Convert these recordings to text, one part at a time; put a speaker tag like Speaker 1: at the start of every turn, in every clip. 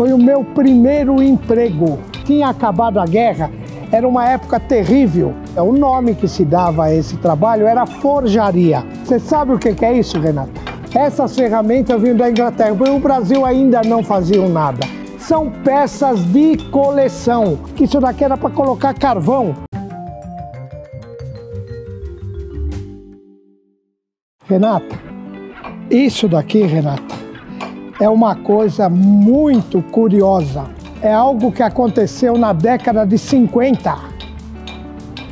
Speaker 1: Foi o meu primeiro emprego. Tinha acabado a guerra, era uma época terrível. O nome que se dava a esse trabalho era forjaria. Você sabe o que é isso, Renata? Essas ferramentas vinham da Inglaterra, porque o Brasil ainda não fazia nada. São peças de coleção, isso daqui era para colocar carvão. Renata, isso daqui, Renata, é uma coisa muito curiosa. É algo que aconteceu na década de 50.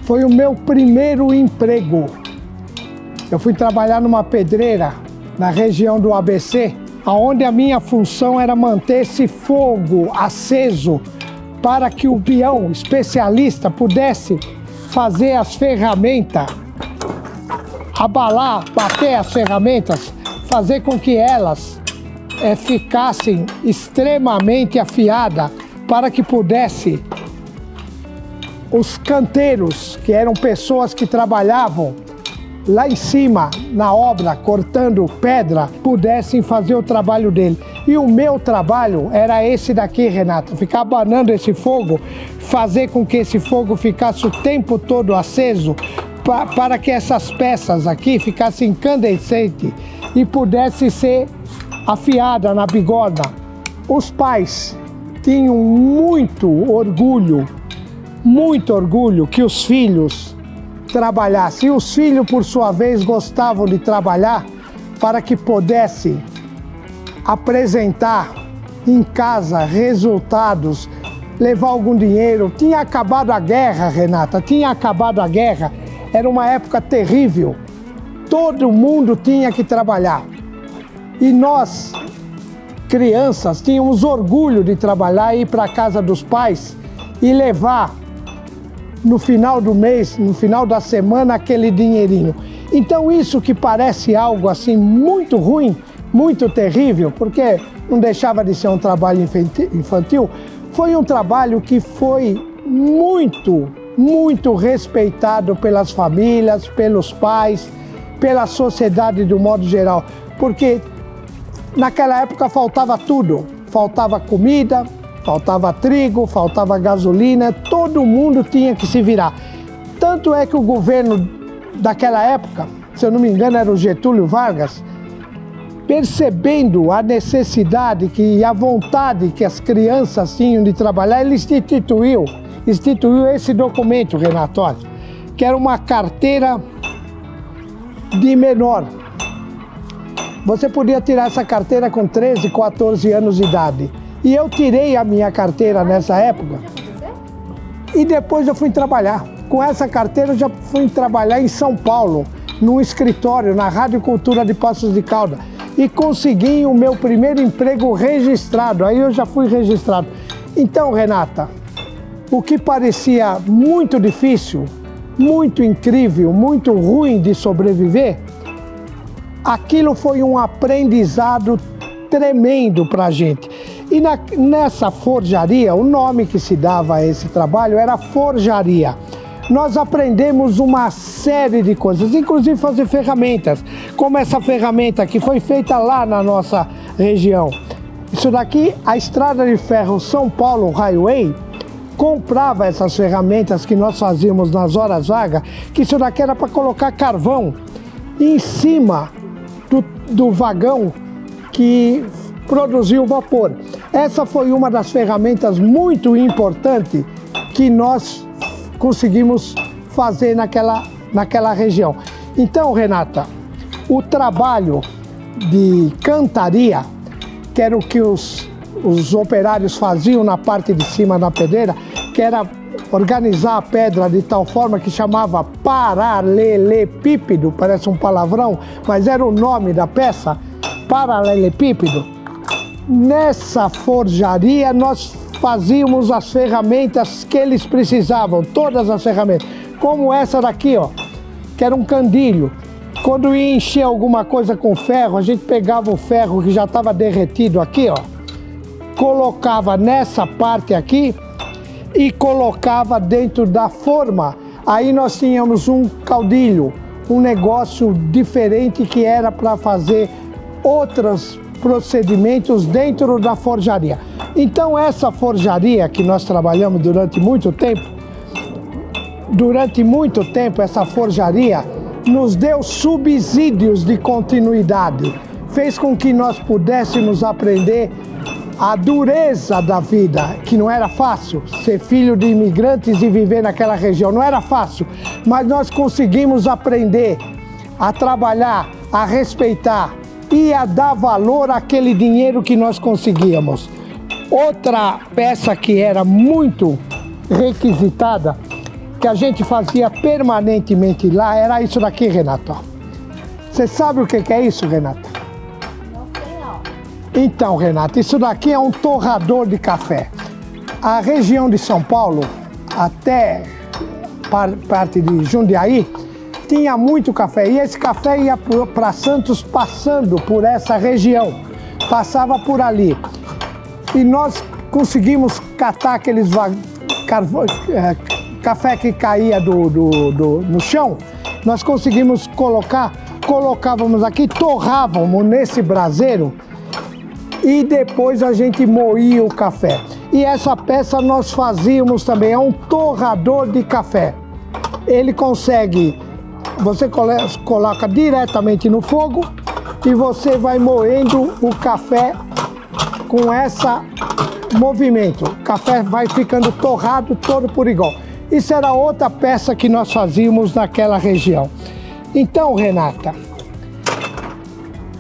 Speaker 1: Foi o meu primeiro emprego. Eu fui trabalhar numa pedreira na região do ABC, onde a minha função era manter esse fogo aceso para que o peão especialista pudesse fazer as ferramentas, abalar, bater as ferramentas, fazer com que elas é, ficassem extremamente afiadas para que pudesse os canteiros, que eram pessoas que trabalhavam lá em cima na obra, cortando pedra, pudessem fazer o trabalho dele. E o meu trabalho era esse daqui, Renato, ficar abanando esse fogo, fazer com que esse fogo ficasse o tempo todo aceso, pa para que essas peças aqui ficassem incandescentes e pudesse ser afiada na bigorna. Os pais tinham muito orgulho, muito orgulho que os filhos trabalhassem. E os filhos, por sua vez, gostavam de trabalhar para que pudessem apresentar em casa resultados, levar algum dinheiro. Tinha acabado a guerra, Renata, tinha acabado a guerra. Era uma época terrível. Todo mundo tinha que trabalhar. E nós, crianças, tínhamos orgulho de trabalhar, ir para a casa dos pais e levar no final do mês, no final da semana, aquele dinheirinho. Então, isso que parece algo assim muito ruim, muito terrível, porque não deixava de ser um trabalho infantil, foi um trabalho que foi muito, muito respeitado pelas famílias, pelos pais, pela sociedade do modo geral, porque naquela época faltava tudo, faltava comida, faltava trigo, faltava gasolina, todo mundo tinha que se virar. Tanto é que o governo daquela época, se eu não me engano era o Getúlio Vargas, percebendo a necessidade que, e a vontade que as crianças tinham de trabalhar, ele instituiu, instituiu esse documento, Renato, que era uma carteira de menor. Você podia tirar essa carteira com 13, 14 anos de idade. E eu tirei a minha carteira nessa época. E depois eu fui trabalhar. Com essa carteira eu já fui trabalhar em São Paulo, num escritório, na Rádio Cultura de Passos de Calda. E consegui o meu primeiro emprego registrado. Aí eu já fui registrado. Então, Renata, o que parecia muito difícil, muito incrível, muito ruim de sobreviver, aquilo foi um aprendizado tremendo para a gente. E na, nessa forjaria, o nome que se dava a esse trabalho era forjaria. Nós aprendemos uma série de coisas, inclusive fazer ferramentas, como essa ferramenta que foi feita lá na nossa região. Isso daqui, a Estrada de Ferro São Paulo Highway, comprava essas ferramentas que nós fazíamos nas horas vagas, que isso daqui era para colocar carvão em cima do, do vagão que produziu vapor. Essa foi uma das ferramentas muito importantes que nós conseguimos fazer naquela, naquela região. Então, Renata, o trabalho de cantaria, que era o que os, os operários faziam na parte de cima da pedreira, que era organizar a pedra de tal forma que chamava paralelepípedo, parece um palavrão, mas era o nome da peça, paralelepípedo Nessa forjaria nós fazíamos as ferramentas que eles precisavam, todas as ferramentas, como essa daqui, ó, que era um candilho. Quando ia encher alguma coisa com ferro, a gente pegava o ferro que já estava derretido aqui, ó, colocava nessa parte aqui e colocava dentro da forma. Aí nós tínhamos um caudilho, um negócio diferente que era para fazer outras procedimentos dentro da forjaria. Então essa forjaria que nós trabalhamos durante muito tempo, durante muito tempo essa forjaria nos deu subsídios de continuidade, fez com que nós pudéssemos aprender a dureza da vida, que não era fácil ser filho de imigrantes e viver naquela região, não era fácil, mas nós conseguimos aprender a trabalhar, a respeitar e a dar valor àquele dinheiro que nós conseguíamos. Outra peça que era muito requisitada, que a gente fazia permanentemente lá, era isso daqui, Renato. Você sabe o que é isso, Renata? Então, Renato, isso daqui é um torrador de café. A região de São Paulo, até parte de Jundiaí, tinha muito café. E esse café ia para Santos passando por essa região, passava por ali. E nós conseguimos catar aqueles é, café que caía do, do, do, no chão, nós conseguimos colocar, colocávamos aqui, torrávamos nesse braseiro e depois a gente moía o café. E essa peça nós fazíamos também, é um torrador de café. Ele consegue, você coloca diretamente no fogo e você vai moendo o café com essa movimento. O café vai ficando torrado todo por igual. Isso era outra peça que nós fazíamos naquela região. Então, Renata,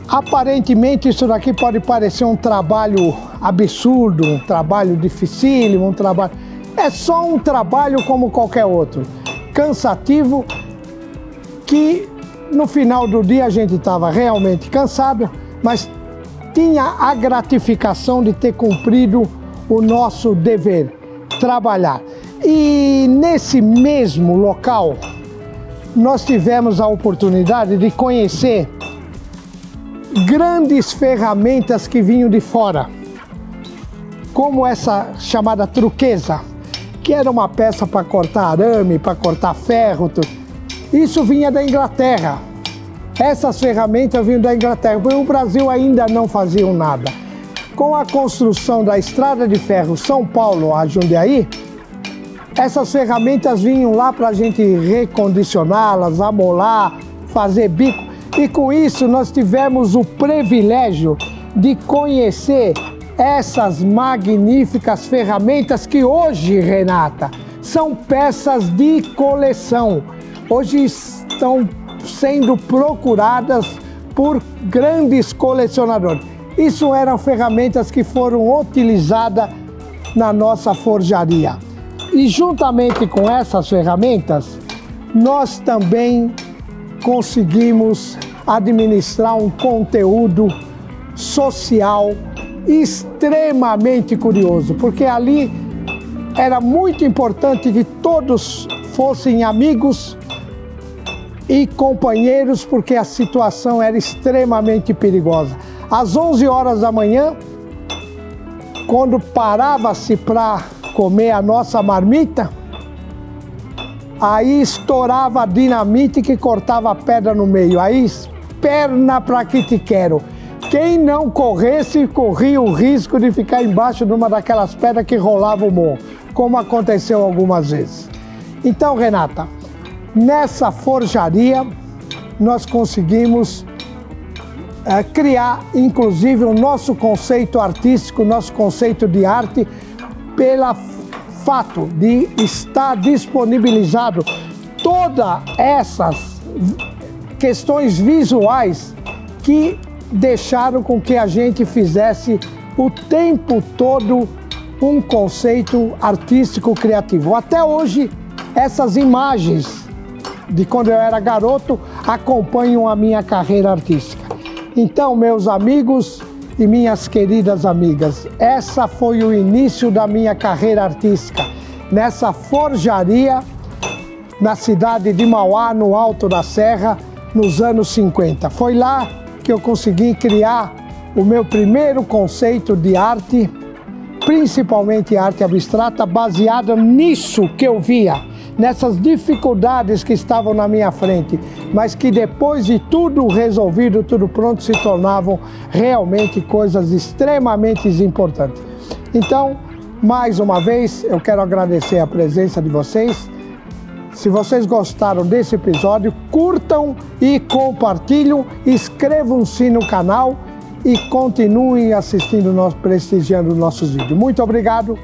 Speaker 1: Aparentemente isso daqui pode parecer um trabalho absurdo, um trabalho dificílimo, um trabalho... É só um trabalho como qualquer outro, cansativo, que no final do dia a gente estava realmente cansado, mas tinha a gratificação de ter cumprido o nosso dever, trabalhar. E nesse mesmo local, nós tivemos a oportunidade de conhecer grandes ferramentas que vinham de fora, como essa chamada truqueza, que era uma peça para cortar arame, para cortar ferro. Tudo. Isso vinha da Inglaterra. Essas ferramentas vinham da Inglaterra, porque o Brasil ainda não fazia nada. Com a construção da estrada de ferro São Paulo a Jundiaí, essas ferramentas vinham lá para a gente recondicioná-las, amolar, fazer bico. E com isso nós tivemos o privilégio de conhecer essas magníficas ferramentas que hoje, Renata, são peças de coleção. Hoje estão sendo procuradas por grandes colecionadores. Isso eram ferramentas que foram utilizadas na nossa forjaria. E juntamente com essas ferramentas, nós também conseguimos administrar um conteúdo social extremamente curioso, porque ali era muito importante que todos fossem amigos e companheiros, porque a situação era extremamente perigosa. Às 11 horas da manhã, quando parava-se para comer a nossa marmita, aí estourava a dinamite que cortava a pedra no meio. Aí perna para que te quero. Quem não corresse, corria o risco de ficar embaixo de uma daquelas pedras que rolava o morro, como aconteceu algumas vezes. Então, Renata, nessa forjaria nós conseguimos é, criar, inclusive, o nosso conceito artístico, nosso conceito de arte, pelo fato de estar disponibilizado todas essas questões visuais que deixaram com que a gente fizesse o tempo todo um conceito artístico criativo. Até hoje, essas imagens de quando eu era garoto acompanham a minha carreira artística. Então, meus amigos e minhas queridas amigas, essa foi o início da minha carreira artística, nessa forjaria na cidade de Mauá, no Alto da Serra, nos anos 50. Foi lá que eu consegui criar o meu primeiro conceito de arte, principalmente arte abstrata, baseada nisso que eu via, nessas dificuldades que estavam na minha frente, mas que depois de tudo resolvido, tudo pronto, se tornavam realmente coisas extremamente importantes. Então, mais uma vez, eu quero agradecer a presença de vocês. Se vocês gostaram desse episódio, curtam e compartilhem, inscrevam-se no canal e continuem assistindo, prestigiando nossos vídeos. Muito obrigado